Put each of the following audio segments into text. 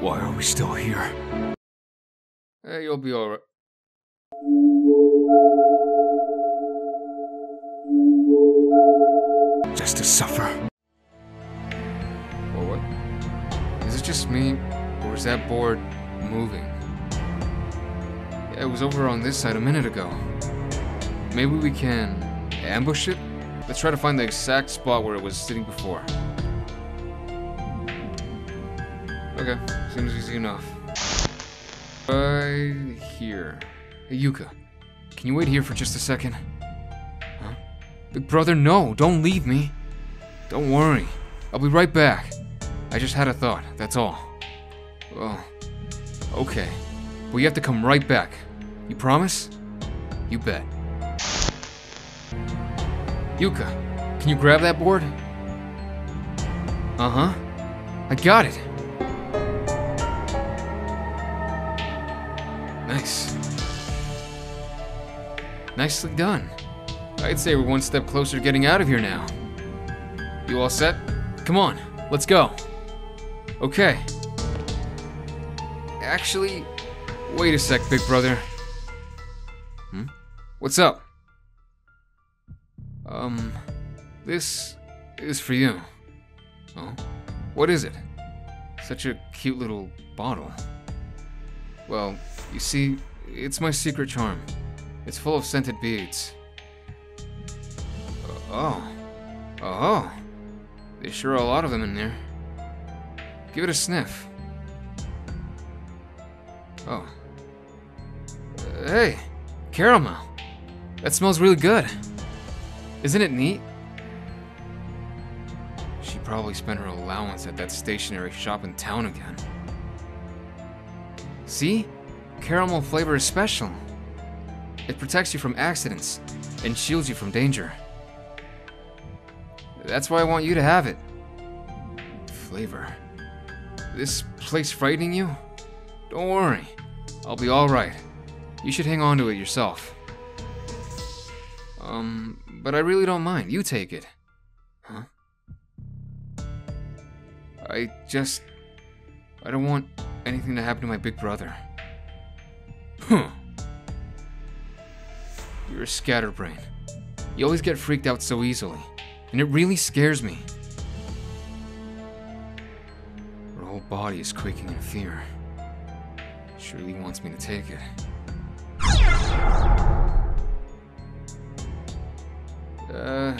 Why are we still here? Hey, you'll be alright. Just to suffer. Or what? Is it just me, or is that board moving? Yeah, it was over on this side a minute ago. Maybe we can ambush it? Let's try to find the exact spot where it was sitting before. Okay, seems easy enough. Right here. Hey, Yuka, can you wait here for just a second? Huh? Big brother, no, don't leave me. Don't worry, I'll be right back. I just had a thought, that's all. Well, okay. But you have to come right back. You promise? You bet. Yuka, can you grab that board? Uh huh. I got it. Nice. Nicely done. I'd say we're one step closer to getting out of here now. You all set? Come on, let's go. Okay. Actually, wait a sec, big brother. Hmm? What's up? Um, this is for you. Oh, what is it? Such a cute little bottle. Well, you see, it's my secret charm. It's full of scented beads. Oh. Oh. There's sure are a lot of them in there. Give it a sniff. Oh. Uh, hey, caramel. That smells really good. Isn't it neat? She probably spent her allowance at that stationery shop in town again. See? Caramel flavor is special. It protects you from accidents and shields you from danger. That's why I want you to have it. Flavor. This place frightening you? Don't worry. I'll be alright. You should hang on to it yourself. Um, but I really don't mind. You take it. Huh? I just. I don't want anything to happen to my big brother. You're a scatterbrain. You always get freaked out so easily, and it really scares me. Her whole body is quaking in fear. Surely wants me to take it. Uh,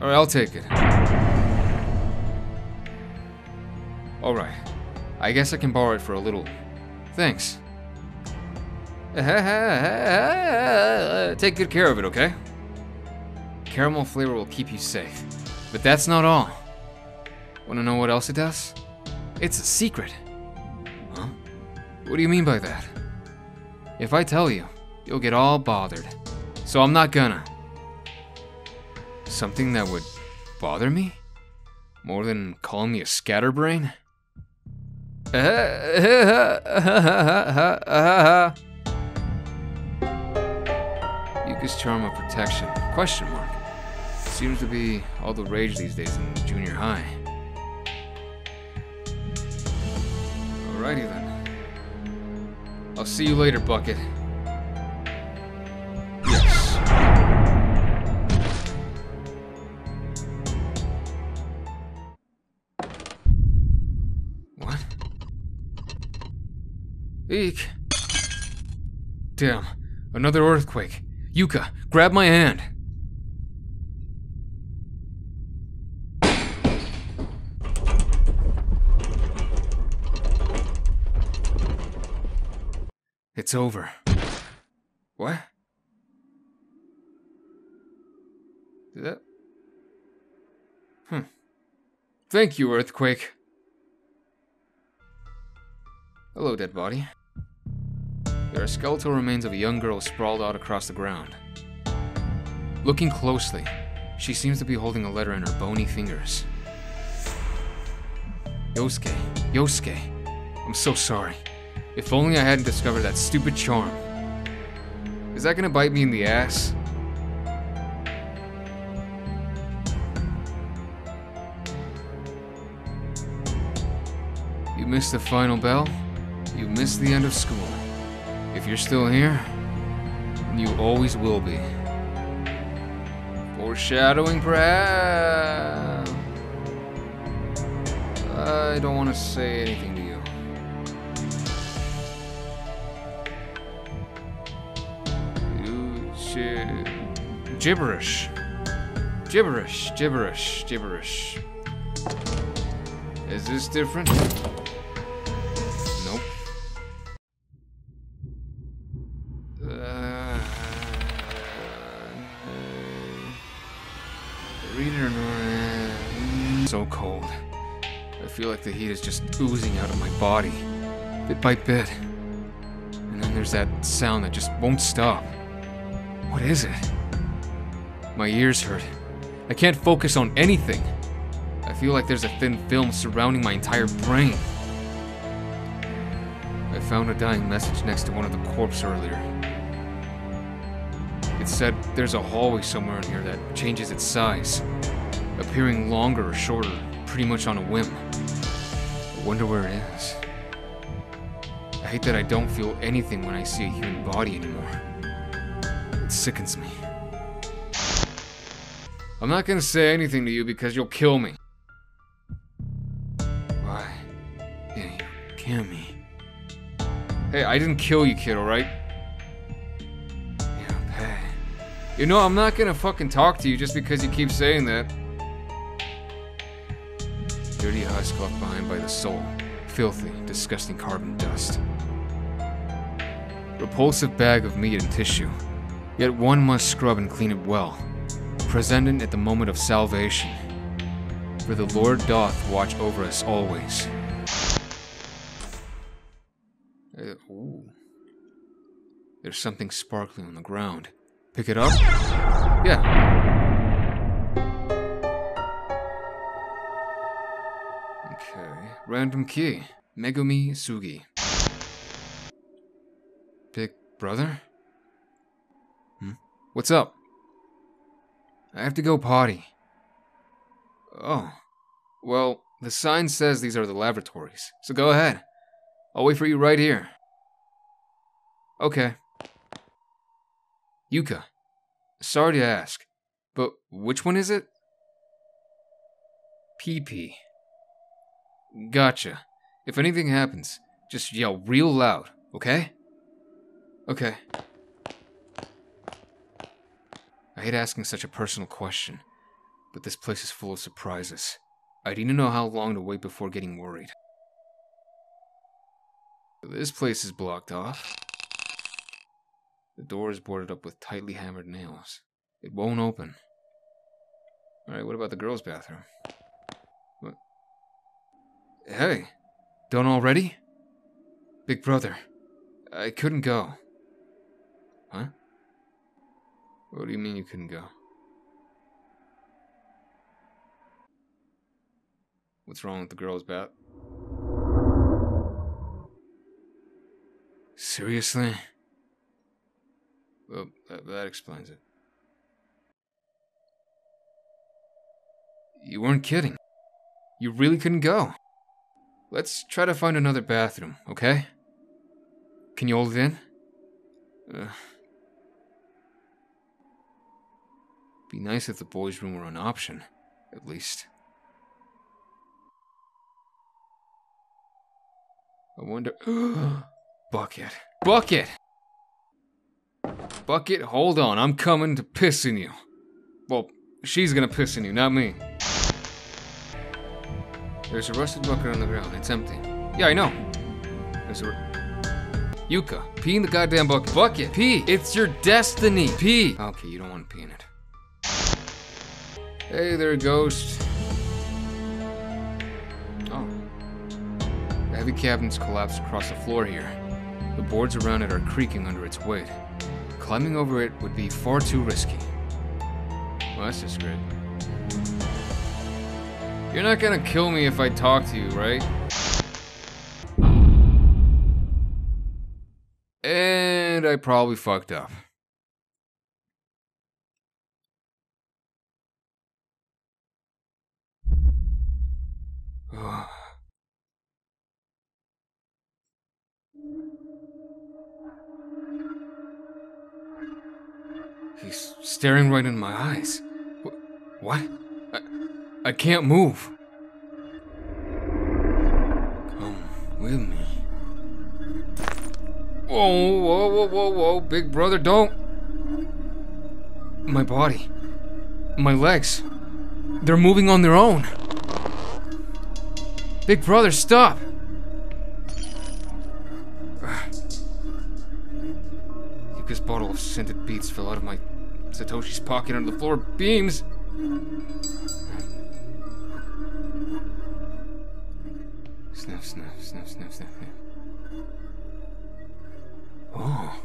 alright, I'll take it. Alright. I guess I can borrow it for a little. Thanks. Take good care of it, okay? Caramel flavor will keep you safe. But that's not all. Wanna know what else it does? It's a secret. Huh? What do you mean by that? If I tell you, you'll get all bothered. So I'm not gonna. Something that would bother me? More than calling me a scatterbrain? Yuka's charm of protection? Question mark. Seems to be all the rage these days in junior high. Alrighty then. I'll see you later, Bucket. Yes. What? Eek. Damn, another earthquake. Yuka, grab my hand. It's over. What? Did that? Hmm. Thank you, Earthquake. Hello, dead body. There are skeletal remains of a young girl sprawled out across the ground. Looking closely, she seems to be holding a letter in her bony fingers. Yosuke, Yosuke, I'm so sorry. If only I hadn't discovered that stupid charm. Is that gonna bite me in the ass? You You missed the final bell. You missed the end of school. If you're still here, you always will be. Foreshadowing, perhaps. I don't want to say anything to you. You. Gibberish. Gibberish, gibberish, gibberish. Is this different? It? Mm, so cold. I feel like the heat is just oozing out of my body, bit by bit. And then there's that sound that just won't stop. What is it? My ears hurt. I can't focus on anything. I feel like there's a thin film surrounding my entire brain. I found a dying message next to one of the corpses earlier. It said there's a hallway somewhere in here that changes its size, appearing longer or shorter, pretty much on a whim. I wonder where it is. I hate that I don't feel anything when I see a human body anymore. It sickens me. I'm not gonna say anything to you because you'll kill me. Why? Yeah, you kill me. Hey, I didn't kill you, kid, alright? You know, I'm not gonna fucking talk to you just because you keep saying that. Dirty husk left behind by the soul. Filthy, disgusting carbon dust. Repulsive bag of meat and tissue. Yet one must scrub and clean it well presented at the moment of salvation. For the Lord doth watch over us always. Uh. There's something sparkling on the ground. Pick it up? Yeah. Okay. Random key. Megumi Sugi. Big brother? Hmm? What's up? I have to go potty. Oh. Well, the sign says these are the laboratories, so go ahead. I'll wait for you right here. Okay. Yuka. Sorry to ask, but which one is it? PP. Gotcha. If anything happens, just yell real loud, okay? Okay. I hate asking such a personal question, but this place is full of surprises. I to know how long to wait before getting worried. This place is blocked off. The door is boarded up with tightly hammered nails. It won't open. Alright, what about the girls' bathroom? What? Hey, done already? Big brother, I couldn't go. Huh? What do you mean you couldn't go? What's wrong with the girls' bath? Seriously? Well, that, that explains it. You weren't kidding. You really couldn't go. Let's try to find another bathroom, okay? Can you hold it in? Uh, be nice if the boys' room were an option, at least. I wonder. Bucket. Bucket! Bucket, hold on. I'm coming to piss in you. Well, she's gonna piss in you, not me. There's a rusted bucket on the ground. It's empty. Yeah, I know. There's a. Yuka, pee in the goddamn bucket. Bucket, pee. It's your destiny. Pee. Okay, you don't want to pee in it. Hey there, ghost. Oh. The heavy cabinet's collapsed across the floor here. The boards around it are creaking under its weight. Climbing over it would be far too risky. Well, that's just great. You're not gonna kill me if I talk to you, right? And I probably fucked up. He's staring right in my eyes. Wh- What? I, I can't move. Come with me. Whoa, whoa, whoa, whoa, whoa, big brother, don't. My body. My legs. They're moving on their own. Big brother, stop! Scented beats fell out of my Satoshi's pocket onto the floor beams. Sniff, sniff, sniff, sniff, sniff. Oh.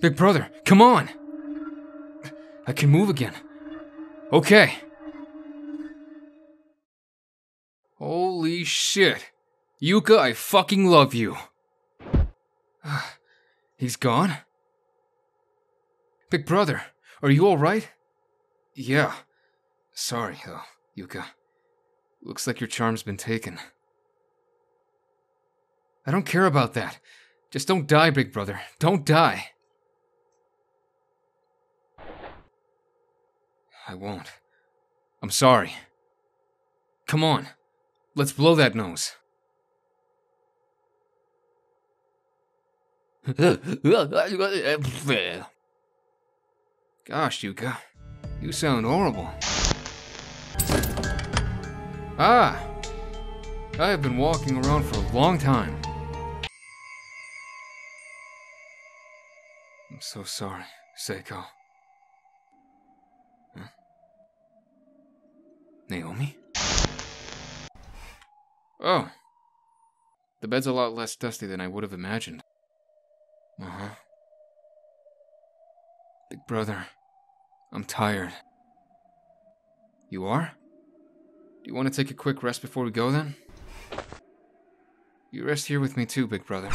Big brother, come on! I can move again. Okay. Holy shit. Yuka, I fucking love you. He's gone? Big brother, are you alright? Yeah. Sorry, though, Yuka. Looks like your charm's been taken. I don't care about that. Just don't die, big brother. Don't die. I won't. I'm sorry. Come on. Let's blow that nose. Gosh, Yuka. You sound horrible. Ah! I have been walking around for a long time. I'm so sorry, Seiko. Huh? Naomi? Oh. The bed's a lot less dusty than I would have imagined. Uh huh. Big brother, I'm tired. You are? Do you want to take a quick rest before we go then? You rest here with me too, big brother.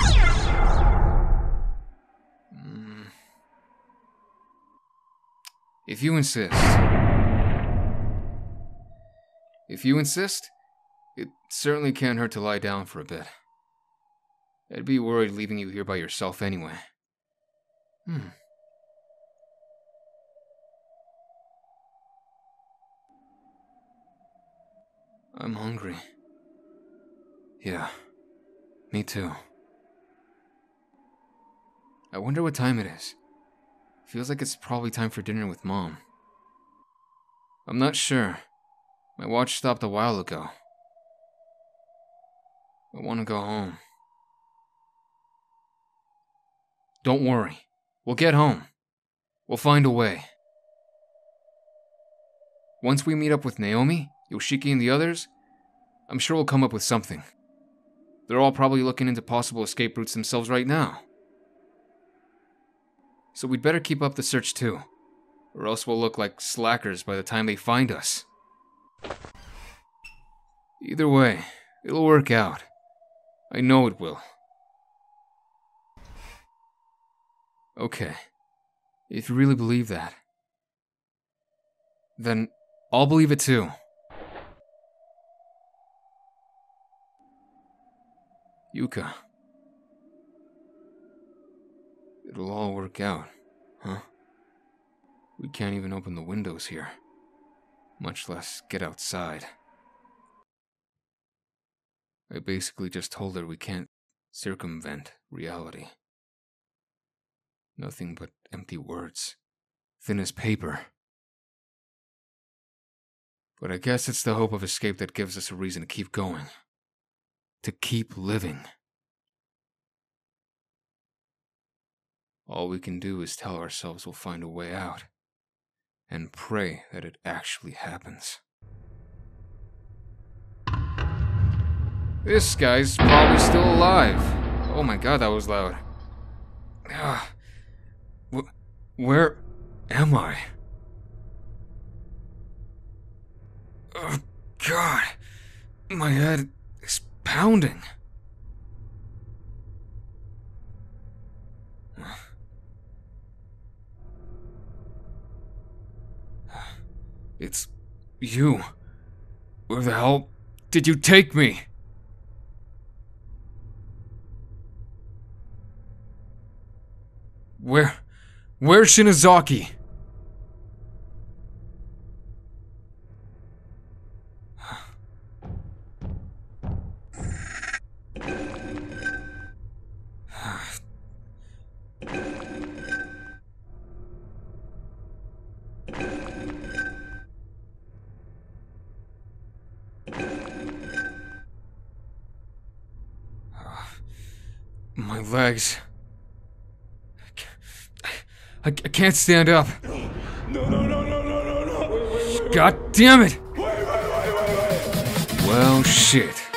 Mm. If you insist. If you insist, it certainly can't hurt to lie down for a bit. I'd be worried leaving you here by yourself anyway. Hmm. I'm hungry. Yeah, me too. I wonder what time it is. Feels like it's probably time for dinner with Mom. I'm not sure. My watch stopped a while ago. I want to go home. Don't worry. We'll get home. We'll find a way. Once we meet up with Naomi, Yoshiki, and the others, I'm sure we'll come up with something. They're all probably looking into possible escape routes themselves right now. So we'd better keep up the search too, or else we'll look like slackers by the time they find us. Either way, it'll work out. I know it will. Okay. If you really believe that, then I'll believe it too. Yuka. It'll all work out, huh? We can't even open the windows here, much less get outside. I basically just told her we can't circumvent reality. Nothing but empty words, thin as paper. But I guess it's the hope of escape that gives us a reason to keep going. To keep living. All we can do is tell ourselves we'll find a way out. And pray that it actually happens. This guy's probably still alive. Oh my god, that was loud. Ah. Wh- where am I? Oh god. My head is pounding. It's you. Where the hell did you take me? Where. Where's Shinozaki? My legs. I, I can't stand up. No, no, no, no, no, no, no. God damn it! Well, shit.